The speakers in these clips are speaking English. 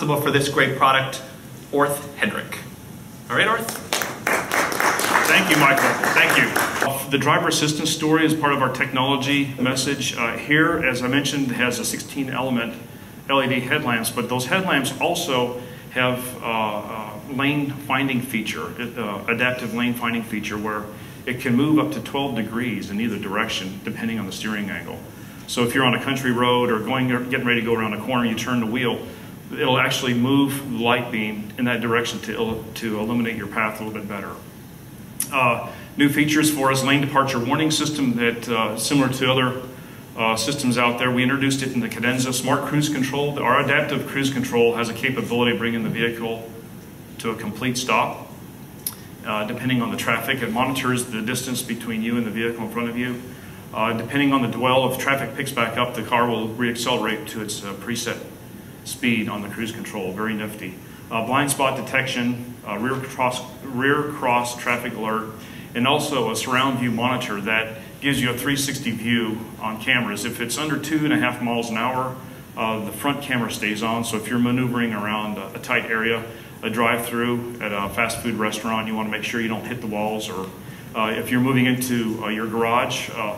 responsible for this great product, Orth Hedrick. All right, Orth? Thank you, Michael. Thank you. The driver assistance story is part of our technology message. Uh, here, as I mentioned, has a 16 element LED headlamps, but those headlamps also have uh, uh, lane finding feature, uh, adaptive lane finding feature where it can move up to 12 degrees in either direction depending on the steering angle. So if you're on a country road or going, getting ready to go around a corner, you turn the wheel, it'll actually move the light beam in that direction to, to illuminate your path a little bit better. Uh, new features for us, lane departure warning system that uh, similar to other uh, systems out there. We introduced it in the Cadenza Smart Cruise Control. Our adaptive cruise control has a capability of bringing the vehicle to a complete stop. Uh, depending on the traffic, it monitors the distance between you and the vehicle in front of you. Uh, depending on the dwell, if traffic picks back up, the car will reaccelerate to its uh, preset speed on the cruise control. Very nifty. Uh, blind spot detection, uh, rear cross rear cross traffic alert, and also a surround view monitor that gives you a 360 view on cameras. If it's under two and a half miles an hour, uh, the front camera stays on. So if you're maneuvering around a, a tight area, a drive-through at a fast food restaurant, you want to make sure you don't hit the walls. Or uh, if you're moving into uh, your garage, uh,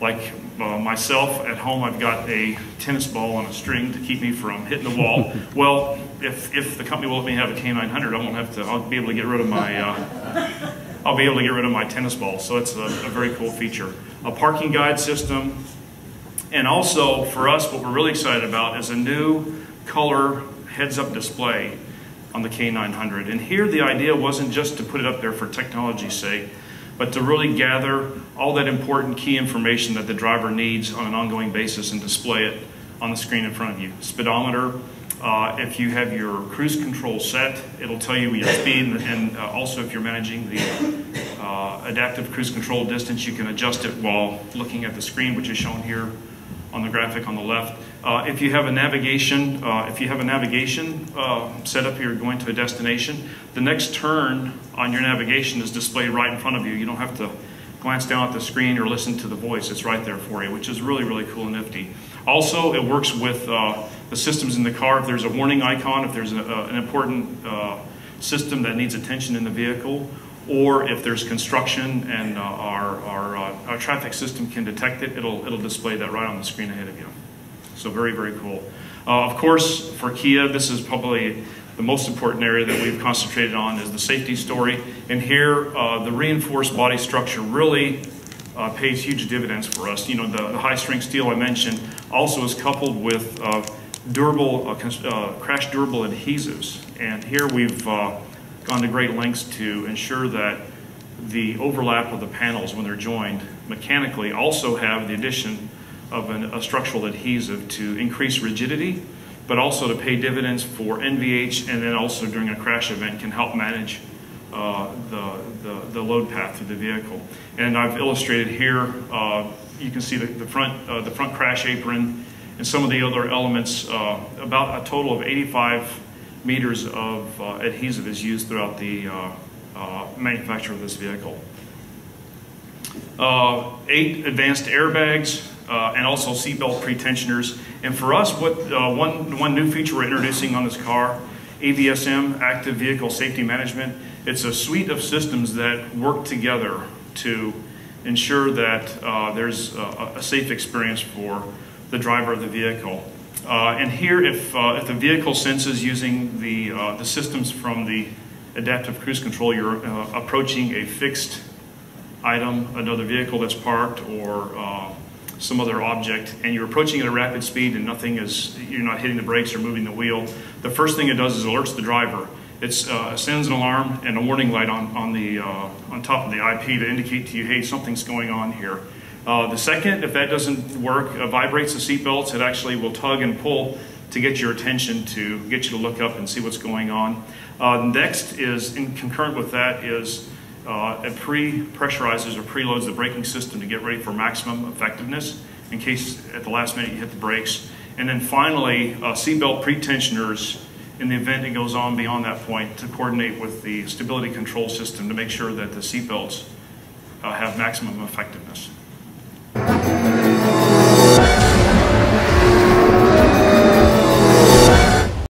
like uh, myself at home, I've got a tennis ball on a string to keep me from hitting the wall. well, if, if the company will let me have a K900, I won't have to. I'll be able to get rid of my. Uh, I'll be able to get rid of my tennis ball. So it's a, a very cool feature. A parking guide system, and also for us, what we're really excited about is a new color heads-up display on the K900. And here the idea wasn't just to put it up there for technology's sake, but to really gather all that important key information that the driver needs on an ongoing basis and display it on the screen in front of you. Speedometer, uh, if you have your cruise control set, it'll tell you your speed, and, and uh, also if you're managing the uh, adaptive cruise control distance, you can adjust it while looking at the screen, which is shown here on the graphic on the left. Uh, if you have a navigation, uh, if you have a navigation uh, set up, you're going to a destination. The next turn on your navigation is displayed right in front of you. You don't have to glance down at the screen or listen to the voice. It's right there for you, which is really, really cool and nifty. Also, it works with uh, the systems in the car. If there's a warning icon, if there's a, an important uh, system that needs attention in the vehicle, or if there's construction and uh, our, our, our, traffic system can detect it, it'll, it'll display that right on the screen ahead of you. So very, very cool. Uh, of course, for Kia, this is probably the most important area that we've concentrated on is the safety story. And here, the reinforced body structure really uh, pays huge dividends for us. You know, the, the, high strength steel I mentioned also is coupled with uh, durable, uh, uh crash durable adhesives. And here we've uh, gone to great lengths to ensure that the overlap of the panels when they're joined mechanically also have the addition of an, a structural adhesive to increase rigidity, but also to pay dividends for NVH and then also during a crash event can help manage uh, the, the, the, load path through the vehicle. And I've illustrated here, uh, you can see the, the front, uh, the front crash apron and some of the other elements. Uh, about a total of 85 meters of uh, adhesive is used throughout the manufacture of this vehicle. eight advanced airbags, uh, and also seatbelt pretensioners. And for us, what uh, one, one new feature we're introducing on this car, AVSM, Active Vehicle Safety Management, it's a suite of systems that work together to ensure that uh, there's a, a, safe experience for the driver of the vehicle. Uh, and here, if, uh, if the vehicle senses using the, uh, the systems from the adaptive cruise control, you're approaching a fixed item, another vehicle that's parked, or some other object, and you're approaching at a rapid speed and nothing is, you're not hitting the brakes or moving the wheel, the first thing it does is alerts the driver it uh, sends an alarm and a warning light on, on, the, uh, on top of the IP to indicate to you, hey, something's going on here. Uh, the second, if that doesn't work, uh, vibrates the seatbelts. It actually will tug and pull to get your attention to get you to look up and see what's going on. Uh, next is, in concurrent with that, is uh, it pre-pressurizes or preloads the braking system to get ready for maximum effectiveness in case at the last minute you hit the brakes. And then finally, uh, seatbelt pretensioners in the event it goes on beyond that point to coordinate with the stability control system to make sure that the seatbelts uh, have maximum effectiveness.